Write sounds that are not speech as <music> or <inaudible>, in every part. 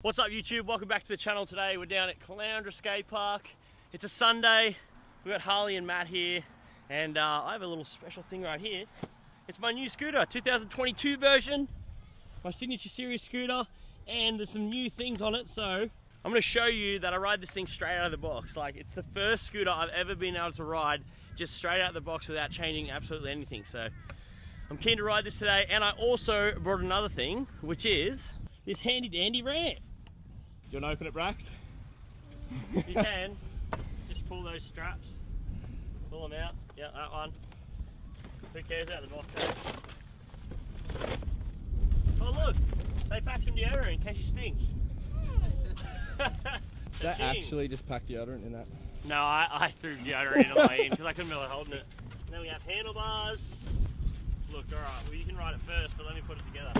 What's up YouTube? Welcome back to the channel today. We're down at Caloundra Skate Park. It's a Sunday. We've got Harley and Matt here and uh, I have a little special thing right here. It's my new scooter, 2022 version, my signature series scooter and there's some new things on it so I'm going to show you that I ride this thing straight out of the box. Like it's the first scooter I've ever been able to ride just straight out of the box without changing absolutely anything. So I'm keen to ride this today and I also brought another thing which is this handy dandy ramp. Do you want to open it, Brax? <laughs> you can. Just pull those straps. Pull them out. Yeah, that one. Who cares out of the box? Eh? Oh look, they packed some deodorant in case you stink. <laughs> that actually just packed deodorant in that? No, I, I threw deodorant in on my end because I couldn't really holding it. And then we have handlebars. Look, alright, well you can ride it first, but let me put it together.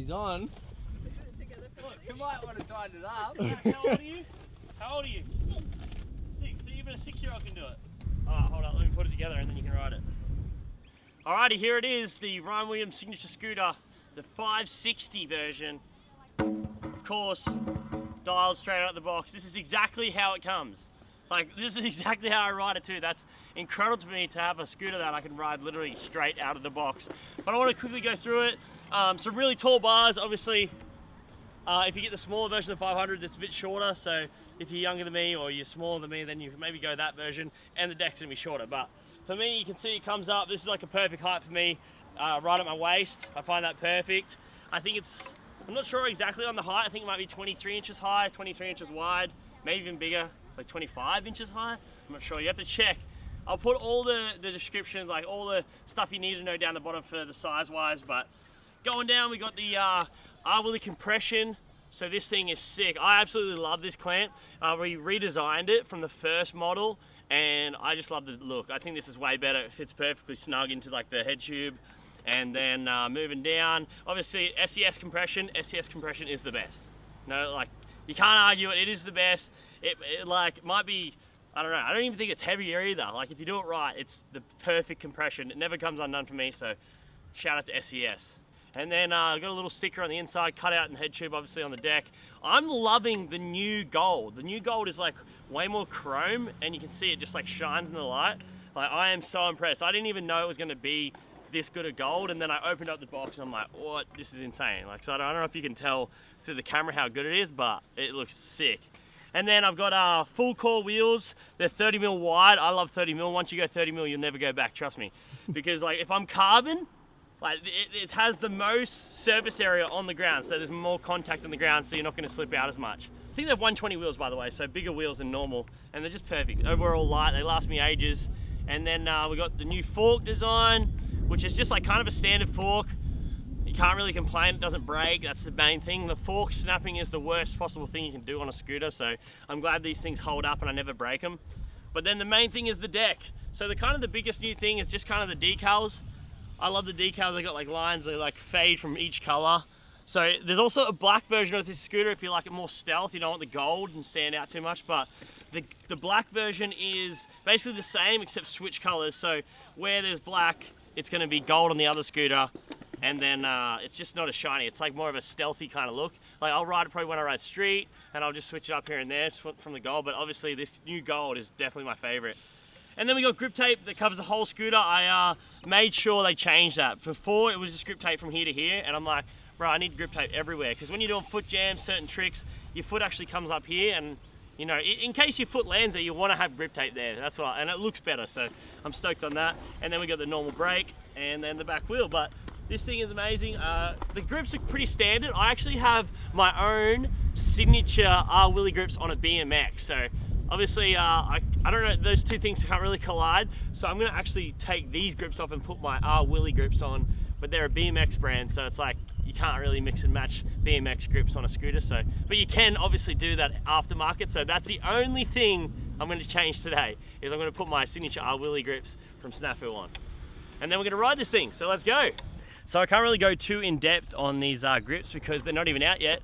He's on. You might want to tighten it up. How old are you? How old are you? Six. So even a six-year-old can do it. Alright, hold up. Let me put it together and then you can ride it. Alrighty, here it is. The Ryan Williams signature scooter. The 560 version. Of course, dialed straight out of the box. This is exactly how it comes. Like, this is <laughs> exactly how I ride it too. That's incredible to me to have a scooter that I can ride literally straight out of the box. But I want to quickly go through it. Um, some really tall bars, obviously. Uh, if you get the smaller version of 500, it's a bit shorter. So if you're younger than me or you're smaller than me, then you can maybe go that version and the deck's gonna be shorter. But for me, you can see it comes up. This is like a perfect height for me, uh, right at my waist. I find that perfect. I think it's, I'm not sure exactly on the height. I think it might be 23 inches high, 23 inches wide, maybe even bigger like 25 inches high. I'm not sure, you have to check. I'll put all the, the descriptions, like all the stuff you need to know down the bottom for the size wise, but going down we got the uh, R-Willy compression. So this thing is sick. I absolutely love this clamp. Uh, we redesigned it from the first model and I just love the look. I think this is way better. It fits perfectly snug into like the head tube. And then uh, moving down, obviously SCS compression. SCS compression is the best. No, like you can't argue it. It is the best. It, it like might be I don't know. I don't even think it's heavier either. Like if you do it right, it's the perfect compression. It never comes undone for me. So shout out to SCS. And then I uh, got a little sticker on the inside, cut out in head tube, obviously on the deck. I'm loving the new gold. The new gold is like way more chrome, and you can see it just like shines in the light. Like I am so impressed. I didn't even know it was going to be this good of gold, and then I opened up the box and I'm like, what? This is insane. Like so, I don't, I don't know if you can tell through the camera how good it is, but it looks sick. And then I've got uh, Hollowcore wheels. They're 30 mil wide. I love 30 mil. Once you go 30 mil, you'll never go back. Trust me. <laughs> Because like if I'm carbon, like it, it, has the most surface area on the ground, so there's more contact on the ground, so you're not going to slip out as much. I think they're 120 wheels, by the way, so bigger wheels than normal, and they're just perfect. Overall light, they last me ages. And then uh, we got the new fork design, which is just like kind of a standard fork. You can't really complain, it doesn't break, that's the main thing. The fork snapping is the worst possible thing you can do on a scooter, so I'm glad these things hold up and I never break them. But then the main thing is the deck. So the kind of the biggest new thing is just kind of the decals. I love the decals. They got like lines, they like fade from each color. So there's also a black version of this scooter if you like it more stealth, you don't want the gold and stand out too much, but the, the black version is basically the same except switch colors. So where there's black, it's gonna be gold on the other scooter and then uh, it's just not as shiny. It's like more of a stealthy kind of look. Like I'll ride it probably when I ride street and I'll just switch it up here and there from the gold, but obviously this new gold is definitely my favorite. And then we got grip tape that covers the whole scooter. I uh, made sure they changed that. Before it was just grip tape from here to here, and I'm like, bro, I need grip tape everywhere. Because when you're doing foot jams, certain tricks, your foot actually comes up here and you know, in case your foot lands there, you want to have grip tape there. That's why, and it looks better. So I'm stoked on that. And then we got the normal brake and then the back wheel. But this thing is amazing. Uh, the grips are pretty standard. I actually have my own signature R-Willy grips on a BMX. So obviously uh, I, I don't know those two things can't really collide so I'm gonna actually take these grips off and put my R-Willy grips on but they're a BMX brand so it's like you can't really mix and match BMX grips on a scooter so but you can obviously do that aftermarket so that's the only thing I'm going to change today is I'm going to put my signature R-Willy grips from Snafu on and then we're to ride this thing so let's go so I can't really go too in depth on these uh, grips because they're not even out yet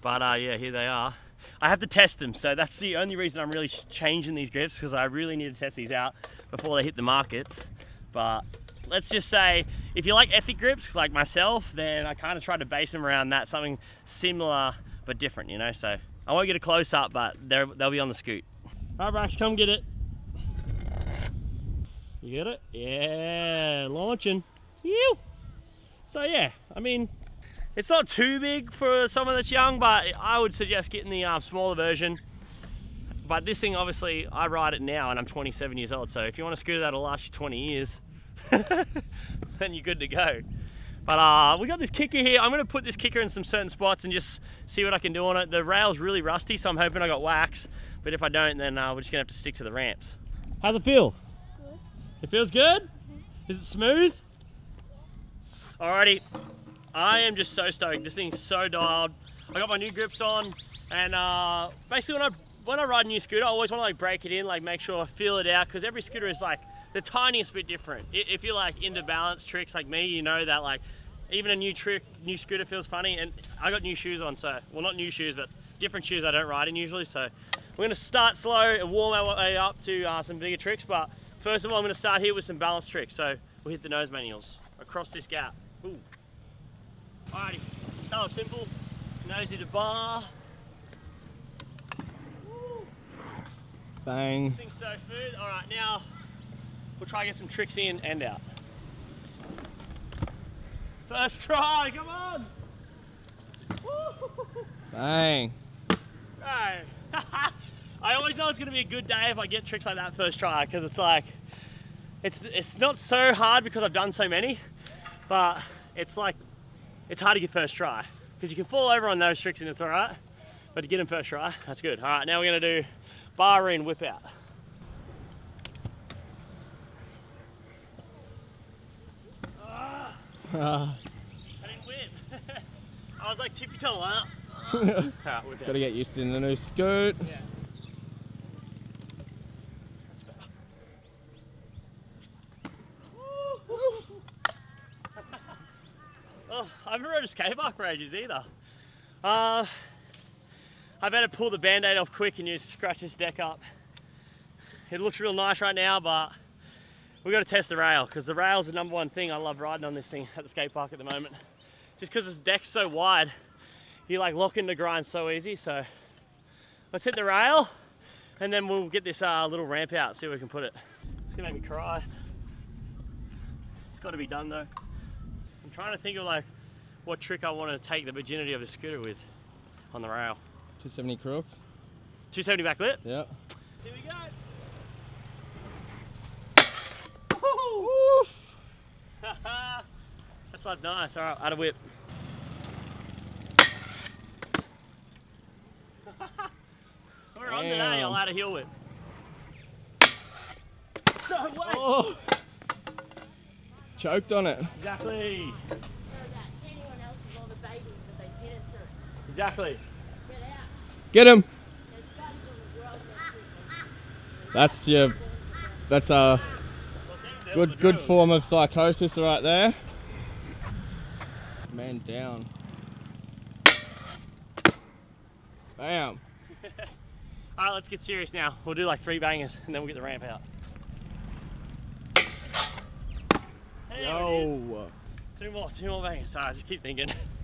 but uh, yeah here they are I have to test them, so that's the only reason I'm really changing these grips because I really need to test these out before they hit the market. But let's just say if you like ethic grips like myself, then I kind of try to base them around that, something similar but different, you know. So I won't get a close up, but they'll be on the scoot. All right, Brax, come get it. You get it? Yeah, launching. Ew. So yeah, I mean, it's not too big for someone that's young, but I would suggest getting the um, smaller version. But this thing, obviously, I ride it now and I'm 27 years old. So if you want a scooter that'll last you 20 years, <laughs> then you're good to go. But uh, we got this kicker here. I'm gonna put this kicker in some certain spots and just see what I can do on it. The rail's really rusty, so I'm hoping I got wax. But if I don't, then uh, we're just gonna have to stick to the ramps. How's it feel? Good. It feels good? Mm -hmm. Is it smooth? Alrighty, I am just so stoked. This thing's so dialed. I got my new grips on, and uh, basically when I when I ride a new scooter, I always want to like break it in, like make sure I feel it out, because every scooter is like the tiniest bit different. If you're like into balance tricks like me, you know that like even a new trick, new scooter feels funny. And I got new shoes on, so well not new shoes, but different shoes I don't ride in usually. So we're gonna start slow and warm our way up to uh, some bigger tricks. But first of all, I'm gonna start here with some balance tricks. So we'll hit the nose manuals across this gap. Ooh. Alrighty, start simple, nosy to bar. Bang. This thing's so smooth. All right, now we'll try to get some tricks in and out. First try, come on. Bang. Right. <laughs> I always know it's gonna be a good day if I get tricks like that first try because it's like, it's, it's not so hard because I've done so many, but it's like, it's hard to get first try because you can fall over on those tricks and it's all right, but to get them first try, that's good. All right, now we're gonna do bar in, whip out. Ah, I didn't whip. <laughs> I was like tippy toe <laughs> out. ah, Gotta get used to the new scoot. Yeah. That's better. Oh, I haven't rode a skate park for ages either. Uh, I better pull the band-aid off quick and just scratch this deck up. It looks real nice right now, but we've got to test the rail because the rail's the number one thing I love riding on this thing at the skate park at the moment. Just because this deck's so wide, you like lock into grind so easy. So let's hit the rail and then we'll get this uh, little ramp out, see where we can put it. It's gonna make me cry. It's got to be done though. I'm trying to think of like what trick I want to take the virginity of the scooter with on the rail. 270 crook. 270 back lip? Yeah. Here we go. <laughs> that side's nice. All right, out of whip. <laughs> We're on today, I'll add a heel whip. No way! Oh. Choked on it. Exactly. Exactly. Get him. That's your, that's a good good form of psychosis right there. Man down. Bam. <laughs> All right, let's get serious now. We'll do like three bangers and then we'll get the ramp out. There Yo. Two more, two more bangers. All right, just keep thinking. <laughs>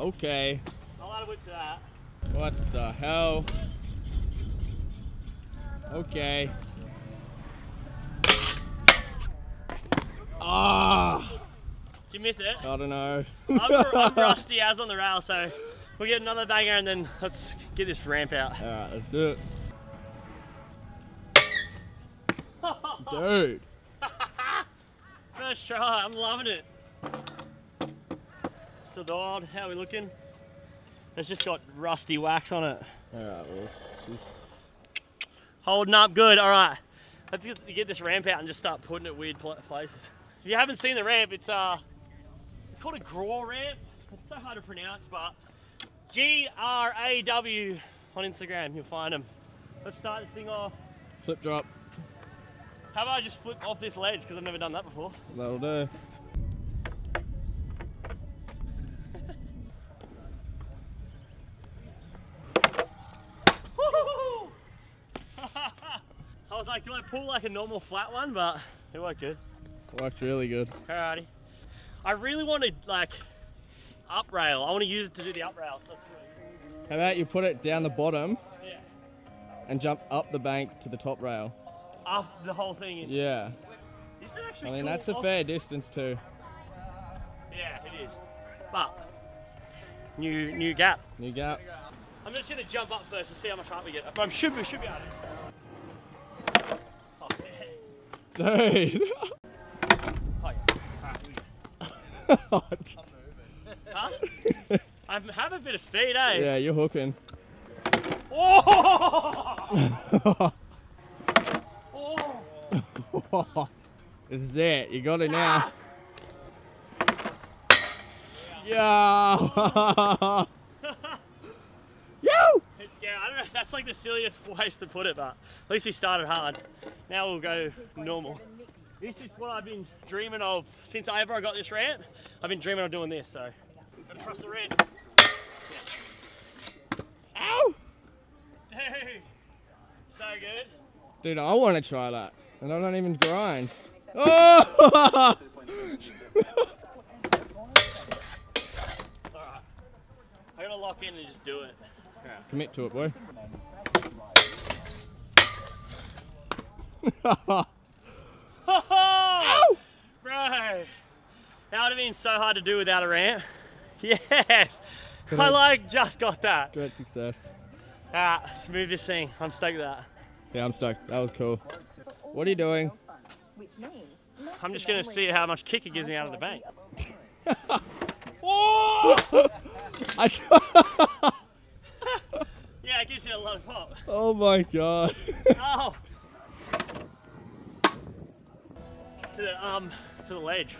Okay. I'll add a whip to that. What the hell? Okay. Ah! Did you miss it? I don't know. I'm, I'm <laughs> rusty as on the rail, so we'll get another banger and then let's get this ramp out. Alright, let's do it. <laughs> Dude. First try, I'm loving it. Still dialed, how are we looking? It's just got rusty wax on it. Alright, well, just... Holding up good, alright. Let's get, get, this ramp out and just start putting it weird places. If you haven't seen the ramp, it's uh, it's called a Graw ramp. It's so hard to pronounce, but G-R-A-W on Instagram, you'll find them. Let's start this thing off. Flip drop. How about I just flip off this ledge, because I've never done that before. That'll do. I was like, do I pull like a normal flat one, but it worked good. Worked really good. Alrighty. I really wanted like up rail. I want to use it to do the up rail. So How about you put it down the bottom yeah, and jump up the bank to the top rail? up the whole thing. In. Yeah. This is actually I mean, cool. that's a off- fair distance too. Yeah, it is. But new new gap. New gap. I'm just gonna jump up first and see how much height we get. I'm should we should be able to. Dude. Oh, yeah. Alright, here we go. Huh? I have a bit of speed, eh? yeah, you're hooking. Oh! oh! <laughs> this is it. You got it now. Ah! Yeah. <laughs> Scary. I don't know. <laughs> That's like the silliest <laughs> place to put it, but at least we started hard. Now we'll go normal. This is what I've been dreaming of since I ever got this ramp. I've been dreaming of doing this, so gotta cross the red. Ow! <laughs> Dude, so good. Dude, I want to try that. And I don't even grind. Oh! I gotta lock in and just do it. Commit to it, boy. Ow! <laughs> Bro, that would have been so hard to do without a ramp. <laughs> Yes, I like just got that. Great success. Ah, smoothest thing. I'm stoked with that. Yeah, I'm stoked. That was cool. What are you doing? I'm just gonna see how much kick it gives me out of the bank. <laughs> Oh! I Yeah, it gives you a lot of pop. oh my god. <laughs> Oh. To the um to the ledge.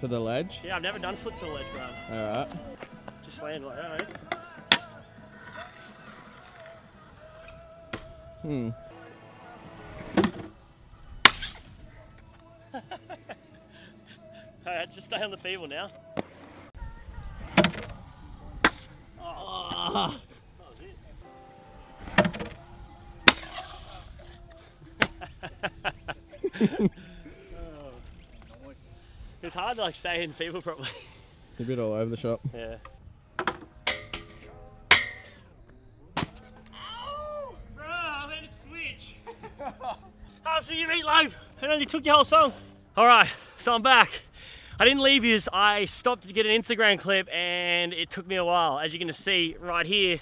to the ledge. Yeah, I've never done flip to the ledge, bro. Alright. Just land like that. eh? Hmm. <laughs> Alright, just stay on the feeble now. Ah. Oh. <laughs> It's hard to like stay in feeble properly. A bit all over the shop. Yeah. Bro, I let it switch. <laughs> Ah, How's your meatloaf? It only took your whole song. All right, so I'm back. I didn't leave you. I stopped to get an Instagram clip and it took me a while. As you're gonna see right here,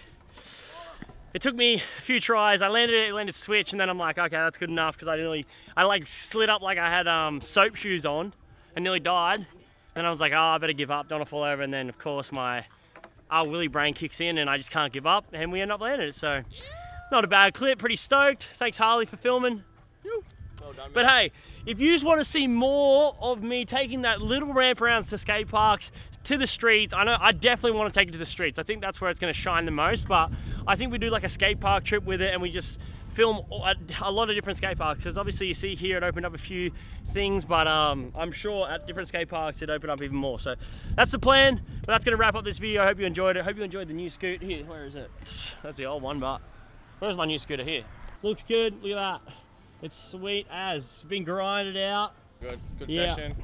it took me a few tries. I landed it, landed switch, and then I'm like, okay, that's good enough because I nearly, I like slid up like I had um, soap shoes on and nearly died. Then I was like, oh, I better give up, don't want to fall over. And then, of course, my R-Willy brain kicks in and I just can't give up. And we end up landing it. So, not a bad clip, pretty stoked. Thanks, Harley, for filming. But hey, if you just want to see more of me taking that little ramp arounds to skate parks, to the streets, I know I definitely want to take it to the streets. I think that's where it's going to shine the most. But I think we do like a skate park trip with it and we just film a lot of different skate parks. Because obviously you see here it opened up a few things, but um, I'm sure at different skate parks it opened up even more. So that's the plan. But that's going to wrap up this video. I hope you enjoyed it. Hope you enjoyed the new scoot. Here, where is it? <sniffs> That's the old one, but where's my new scooter here? Looks good. Look at that. It's sweet as. It's been grinded out. Good. Good Yeah. session.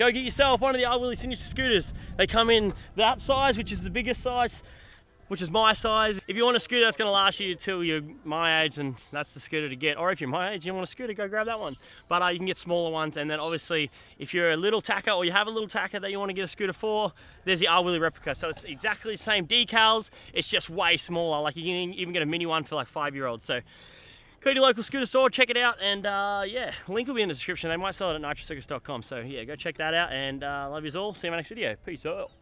Go get yourself one of the R Willy signature scooters. They come in that size, which is the biggest size, which is my size. If you want a scooter that's gonna last you till you're my age, then that's the scooter to get. Or if you're my age and you want a scooter, go grab that one. But uh, you can get smaller ones. And then obviously, if you're a little tacker or you have a little tacker that you wanna get a scooter for, there's the R Willy replica. So it's exactly the same decals, it's just way smaller. Like you can even get a mini one for like five year olds. So go to your local scooter store, check it out, and uh, yeah, link will be in the description. They might sell it at nitrocircus.com. So yeah, go check that out, and uh, love you all. See you in my next video. Peace out.